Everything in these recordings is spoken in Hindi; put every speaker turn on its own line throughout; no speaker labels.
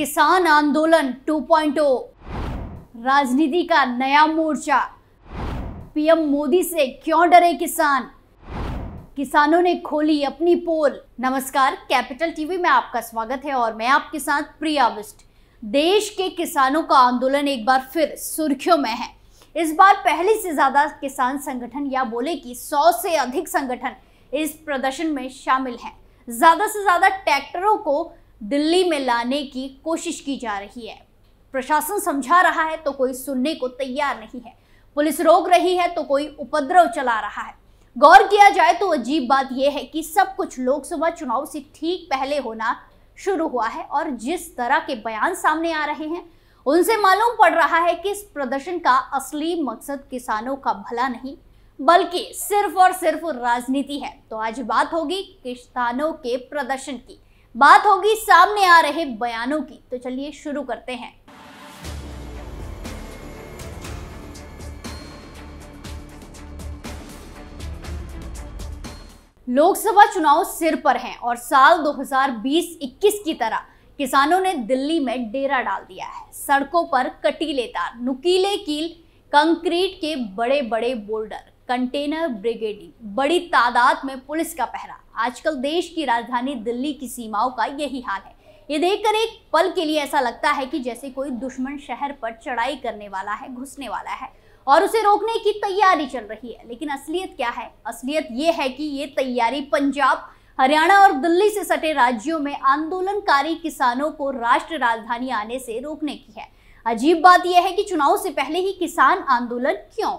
किसान आंदोलन 2.0 राजनीति का नया मोर्चा। पीएम मोदी से क्यों डरे किसान? किसानों ने खोली अपनी पोल। नमस्कार, कैपिटल टीवी में आपका स्वागत है और मैं आपके साथ प्रिया विस्ट देश के किसानों का आंदोलन एक बार फिर सुर्खियों में है। इस बार पहले से ज़्यादा किसान संगठन या बोले कि 100 से अधिक संगठन इस प्रदर्शन में शामिल हैं। ज़्यादा से ज़्यादा ट्रैक्टरों को दिल्ली में लाने की कोशिश की जा रही है। प्रशासन समझा रहा है तो कोई सुनने को तैयार नहीं है। पुलिस रोक रही है तो कोई उपद्रव चला रहा है। गौर किया जाए तो अजीब बात यह है कि सब कुछ लोकसभा चुनाव से ठीक पहले होना शुरू हुआ है और जिस तरह के बयान सामने आ रहे हैं, उनसे मालूम पड़ रहा है कि इस प्रदर्शन का असली मकसद किसानों का भला नहीं, बल्कि सिर्फ़ और सिर्फ़ राजनीति है। तो आज बात होगी किसानों के प्रदर्शन की। बात होगी सामने आ रहे बयानों की। तो चलिए शुरू करते हैं। लोकसभा चुनाव सिर पर हैं और साल 2020-21 की तरह किसानों ने दिल्ली में डेरा डाल दिया है। सड़कों पर कटीले तार, नुकीले कील, कंक्रीट के बड़े बड़े बोल्डर। कंटेनर ब्रिगेडी बड़ी तादाद में पुलिस का पहरा। आजकल देश की राजधानी दिल्ली की सीमाओं का यही हाल है। ये देखकर एक पल के लिए ऐसा लगता है कि जैसे कोई दुश्मन शहर पर चढ़ाई करने वाला है, घुसने वाला है और उसे रोकने की तैयारी चल रही है। लेकिन असलियत क्या है? असलियत ये है कि ये तैयारी पंजाब, हरियाणा और दिल्ली से सटे राज्यों में आंदोलनकारी किसानों को राष्ट्र राजधानी आने से रोकने की है। अजीब बात यह है कि चुनाव से पहले ही किसान आंदोलन क्यों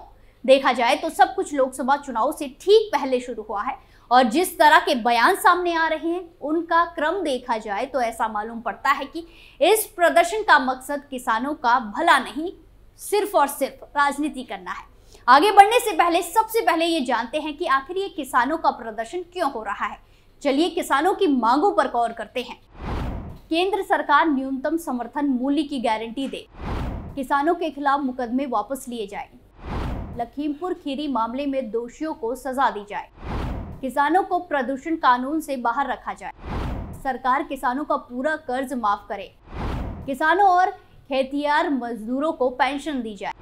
देखा जाए तो सब कुछ लोकसभा चुनाव से ठीक पहले शुरू हुआ है। और जिस तरह के बयान सामने आ रहे हैं, उनका क्रम देखा जाए तो ऐसा मालूम पड़ता है कि इस प्रदर्शन का मकसद किसानों का भला नहीं, सिर्फ़ और सिर्फ़ राजनीति करना है। आगे बढ़ने से पहले, सबसे पहले ये जानते हैं कि आखिर ये किसानों का प्रदर्शन क्यों हो रहा है। चलिए किसानों की मांगों पर गौर करते हैं। केंद्र सरकार न्यूनतम समर्थन मूल्य की गारंटी दे। किसानों के खिलाफ मुकदमे वापस लिए जाए। लखीमपुर खीरी मामले में दोषियों को सजा दी जाए। किसानों को प्रदूषण कानून से बाहर रखा जाए। सरकार किसानों का पूरा कर्ज माफ़ करे। किसानों और खेतियार मजदूरों को पेंशन दी जाए।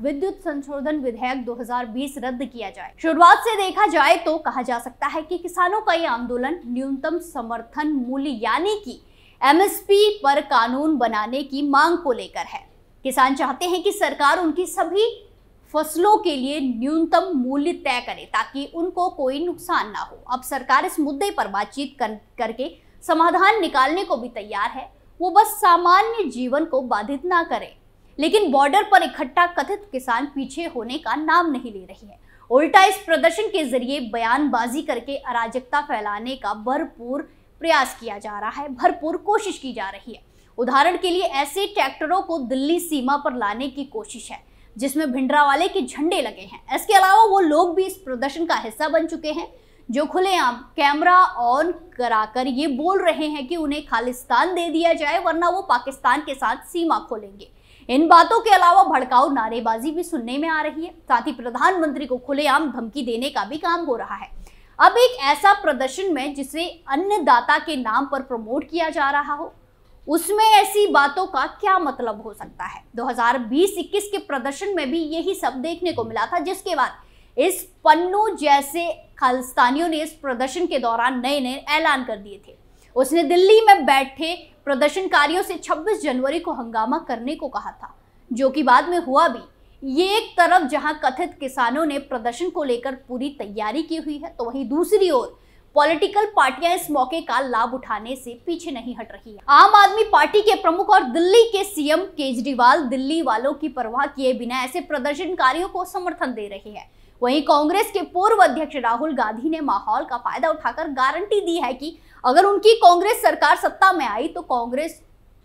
विद्युत संशोधन विधेयक 2020 रद्द किया जाए। शुरुआत से देखा जाए तो कहा जा सकता है कि किसानों का यह आंदोलन न्यूनतम समर्थन मूल्य यानी कि एमएसपी पर कानून बनाने की मांग को लेकर है। किसान चाहते हैं कि सरकार उनकी सभी फ़सलों के लिए न्यूनतम मूल्य तय करे ताकि उनको कोई नुकसान ना हो। अब सरकार इस मुद्दे पर बातचीत कर, करके समाधान निकालने को भी तैयार है। वो बस सामान्य जीवन को बाधित ना करे। लेकिन बॉर्डर पर इकट्ठा कथित किसान पीछे होने का नाम नहीं ले रही है। उल्टा इस प्रदर्शन के ज़रिए बयानबाजी करके अराजकता फैलाने का भरपूर प्रयास किया जा रहा है भरपूर कोशिश की जा रही है। उदाहरण के लिए ऐसे ट्रैक्टरों को दिल्ली सीमा पर लाने की कोशिश है। जिसमें भिंडरा वाले के झंडे लगे हैं। इसके अलावा वो लोग भी इस प्रदर्शन का हिस्सा बन चुके हैं। जो खुलेआम कैमरा ऑन कराकर ये बोल रहे हैं कि उन्हें खालिस्तान दे दिया जाए, वरना वो पाकिस्तान के साथ सीमा खोलेंगे। इन बातों के अलावा भड़काऊ नारेबाजी भी सुनने में आ रही है। साथ ही प्रधानमंत्री को खुलेआम धमकी देने का भी काम हो रहा है। अब एक ऐसा प्रदर्शन में जिसे अन्नदाता के नाम पर प्रमोट किया जा रहा हो उसमें ऐसी बातों का क्या मतलब हो सकता है? 2020-21 के प्रदर्शन में भी यही सब देखने को मिला था, जिसके बाद इस पन्नू जैसे खालिस्तानियों ने इस प्रदर्शन के दौरान नए नए ऐलान कर दिए थे। उसने दिल्ली में बैठे प्रदर्शनकारियों से 26 जनवरी को हंगामा करने को कहा था, जो कि बाद में हुआ भी। ये एक तरफ़ जहाँ कथित किसानों ने प्रदर्शन को लेकर पूरी तैयारी की हुई है तो वहीं दूसरी ओर पॉलिटिकल पार्टियाँ इस मौके का लाभ उठाने से पीछे नहीं हट रही है। आम आदमी पार्टी के प्रमुख और दिल्ली के सीएम केजरीवाल दिल्ली वालों की परवाह किए बिना ऐसे प्रदर्शनकारियों को समर्थन दे रहे हैं। वहीं कांग्रेस के पूर्व अध्यक्ष राहुल गांधी ने माहौल का फ़ायदा उठाकर गारंटी दी है कि अगर उनकी कांग्रेस सरकार सत्ता में आई तो कांग्रेस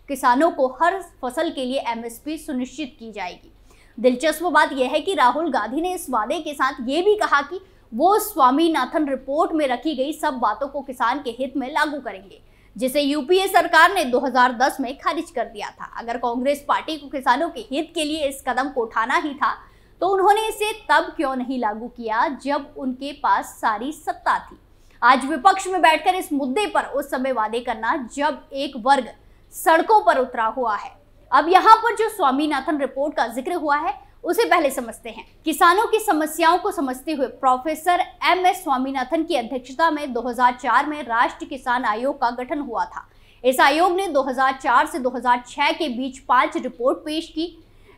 किसानों को हर फ़सल के लिए एमएसपी सुनिश्चित की जाएगी। दिलचस्प बात यह है कि राहुल गांधी ने इस वादे के साथ ये भी कहा कि वो स्वामीनाथन रिपोर्ट में रखी गई सब बातों को किसान के हित में लागू करेंगे, जिसे यूपीए सरकार ने 2010 में खारिज कर दिया था। अगर कांग्रेस पार्टी को किसानों के हित के लिए इस कदम को उठाना ही था तो उन्होंने इसे तब क्यों नहीं लागू किया जब उनके पास सारी सत्ता थी? आज विपक्ष में बैठकर इस मुद्दे पर उस समय वादे करना जब एक वर्ग सड़कों पर उतरा हुआ है। अब यहाँ पर जो स्वामीनाथन रिपोर्ट का ज़िक्र हुआ है उसे पहले समझते हैं। किसानों की समस्याओं को समझते हुए प्रोफेसर एम एस स्वामीनाथन की अध्यक्षता में 2004 में राष्ट्रीय किसान आयोग का गठन हुआ था। इस आयोग ने 2004 से 2006 के बीच पाँच रिपोर्ट पेश की।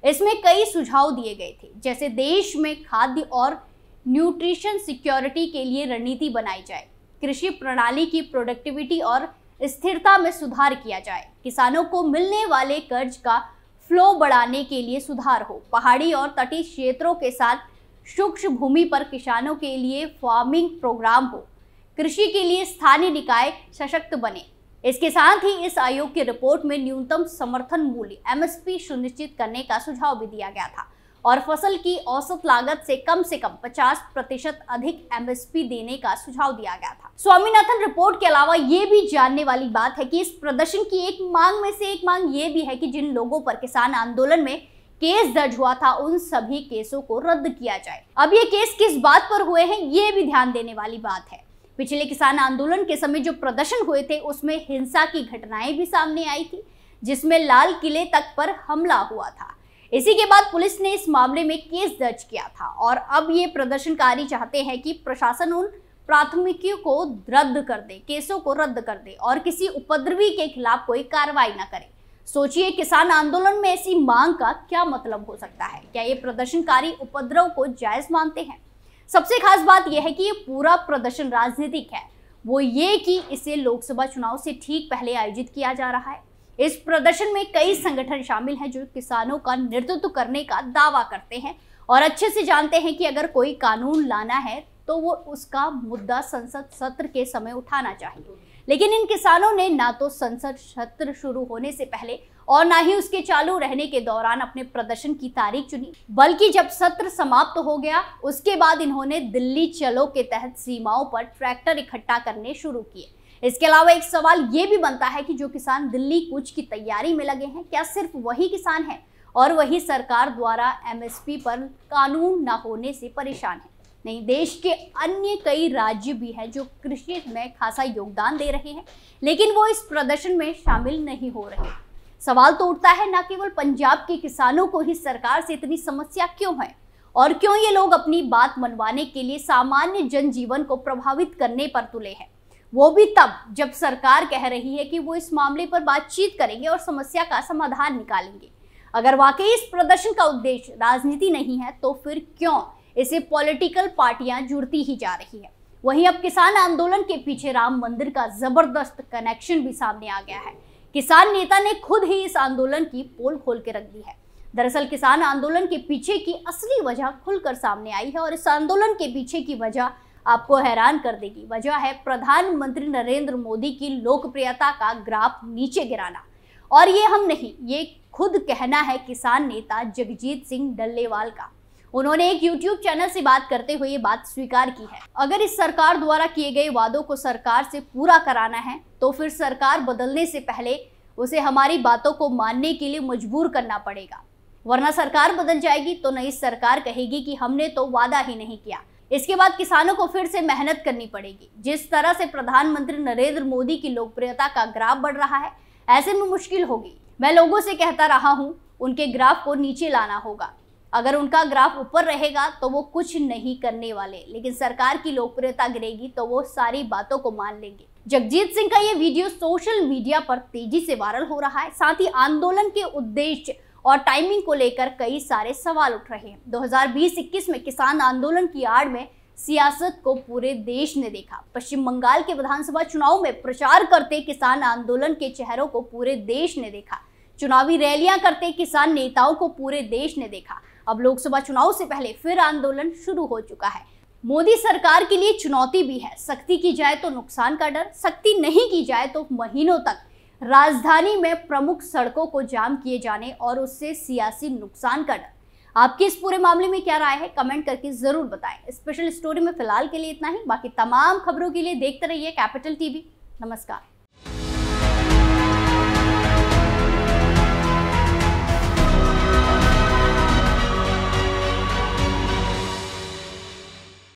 इसमें कई सुझाव दिए गए थे, जैसे देश में खाद्य और न्यूट्रिशन सिक्योरिटी के लिए रणनीति बनाई जाए, कृषि प्रणाली की प्रोडक्टिविटी और स्थिरता में सुधार किया जाए, किसानों को मिलने वाले कर्ज का फ्लो बढ़ाने के लिए सुधार हो। पहाड़ी और तटीय क्षेत्रों के साथ सूक्ष्म भूमि पर किसानों के लिए फ़ार्मिंग प्रोग्राम हो। कृषि के लिए स्थानीय निकाय सशक्त बने। इसके साथ ही इस आयोग की रिपोर्ट में न्यूनतम समर्थन मूल्य एमएसपी सुनिश्चित करने का सुझाव भी दिया गया था। और फ़सल की औसत लागत से कम से कम 50 प्रतिशत अधिक एमएसपी देने का सुझाव दिया गया था। स्वामीनाथन रिपोर्ट के अलावा ये भी जानने वाली बात है कि इस प्रदर्शन की एक मांग में से एक मांग ये भी है कि जिन लोगों पर किसान आंदोलन में केस दर्ज हुआ था, उन सभी केसों को रद्द किया जाए। अब ये केस किस बात पर हुए हैं, ये भी ध्यान देने वाली बात है। पिछले किसान आंदोलन के समय जो प्रदर्शन हुए थे, उसमें हिंसा की घटनाएँ भी सामने आई थी, जिसमें लाल किले तक पर हमला हुआ था। इसी के बाद पुलिस ने इस मामले में केस दर्ज किया था और अब ये प्रदर्शनकारी चाहते हैं कि प्रशासन उन प्राथमिकियों को रद्द कर दे, केसों को रद्द कर दे और किसी उपद्रवी के खिलाफ कोई कार्रवाई न करे। सोचिए, किसान आंदोलन में ऐसी मांग का क्या मतलब हो सकता है? क्या ये प्रदर्शनकारी उपद्रव को जायज़ मानते हैं? सबसे खास बात यह है कि ये पूरा प्रदर्शन राजनीतिक है। वो ये कि इसे लोकसभा चुनाव से ठीक पहले आयोजित किया जा रहा है। इस प्रदर्शन में कई संगठन शामिल हैं जो किसानों का नेतृत्व करने का दावा करते हैं और अच्छे से जानते हैं कि अगर कोई कानून लाना है तो वो उसका मुद्दा संसद सत्र के समय उठाना चाहिए लेकिन इन किसानों ने ना तो संसद सत्र शुरू होने से पहले और ना ही उसके चालू रहने के दौरान अपने प्रदर्शन की तारीख चुनी, बल्कि जब सत्र समाप्त हो गया, उसके बाद इन्होंने दिल्ली चलो के तहत सीमाओं पर ट्रैक्टर इकट्ठा करने शुरू किए। इसके अलावा एक सवाल ये भी बनता है कि जो किसान दिल्ली कूच की तैयारी में लगे हैं, क्या सिर्फ़ वही किसान है और वही सरकार द्वारा एमएसपी पर कानून न होने से परेशान है? नहीं, देश के अन्य कई राज्य भी हैं जो कृषि में खासा योगदान दे रहे हैं, लेकिन वो इस प्रदर्शन में शामिल नहीं हो रहे। सवाल तो उठता है, न केवल पंजाब के किसानों को ही सरकार से इतनी समस्या क्यों है? और क्यों ये लोग अपनी बात मनवाने के लिए सामान्य जनजीवन को प्रभावित करने पर तुले हैं? वो भी तब, जब सरकार कह रही है कि वो इस मामले पर बातचीत करेंगे और समस्या का समाधान निकालेंगे। अगर वाकई इस प्रदर्शन का उद्देश्य राजनीति नहीं है तो फिर क्यों इसे पॉलिटिकल पार्टियाँ जुड़ती ही जा रही है? वहीं अब किसान आंदोलन के पीछे राम मंदिर का ज़बरदस्त कनेक्शन भी सामने आ गया है। किसान नेता ने खुद ही इस आंदोलन की पोल खोल के रख दी है। दरअसल किसान आंदोलन के पीछे की असली वजह खुलकर सामने आई है और इस आंदोलन के पीछे की वजह आपको हैरान कर देगी। वजह है प्रधानमंत्री नरेंद्र मोदी की लोकप्रियता का ग्राफ नीचे गिराना। और ये हम नहीं, ये खुद कहना है किसान नेता जगजीत सिंह डल्लेवाल का। उन्होंने एक YouTube चैनल से बात करते हुए ये बात स्वीकार की है। अगर इस सरकार द्वारा किए गए वादों को सरकार से पूरा कराना है तो फिर सरकार बदलने से पहले उसे हमारी बातों को मानने के लिए मजबूर करना पड़ेगा। वरना सरकार बदल जाएगी तो नई सरकार कहेगी कि हमने तो वादा ही नहीं किया। इसके बाद किसानों को फिर से मेहनत करनी पड़ेगी। जिस तरह से प्रधानमंत्री नरेंद्र मोदी की लोकप्रियता का ग्राफ बढ़ रहा है, ऐसे में मुश्किल होगी। मैं लोगों से कहता रहा हूँ, उनके ग्राफ को नीचे लाना होगा। अगर उनका ग्राफ ऊपर रहेगा तो वो कुछ नहीं करने वाले। लेकिन सरकार की लोकप्रियता गिरेगी तो वो सारी बातों को मान लेंगे। जगजीत सिंह का ये वीडियो सोशल मीडिया पर तेज़ी से वायरल हो रहा है। साथ ही आंदोलन के उद्देश्य और टाइमिंग को लेकर कई सारे सवाल उठ रहे हैं। 2020-21 में किसान आंदोलन की आड़ में सियासत को पूरे देश ने देखा। पश्चिम बंगाल के विधानसभा चुनाव में प्रचार करते किसान आंदोलन के चेहरों को पूरे देश ने देखा। चुनावी रैलियाँ करते किसान नेताओं को पूरे देश ने देखा। अब लोकसभा चुनाव से पहले फिर आंदोलन शुरू हो चुका है। मोदी सरकार के लिए चुनौती भी है। सख्ती की जाए तो नुकसान का डर, सख्ती नहीं की जाए तो महीनों तक राजधानी में प्रमुख सड़कों को जाम किए जाने और उससे सियासी नुकसान करना आपकी इस पूरे मामले में क्या राय है? कमेंट करके ज़रूर बताएँ। स्पेशल स्टोरी में फ़िलहाल के लिए इतना ही। बाकी तमाम खबरों के लिए देखते रहिए कैपिटल टीवी। नमस्कार।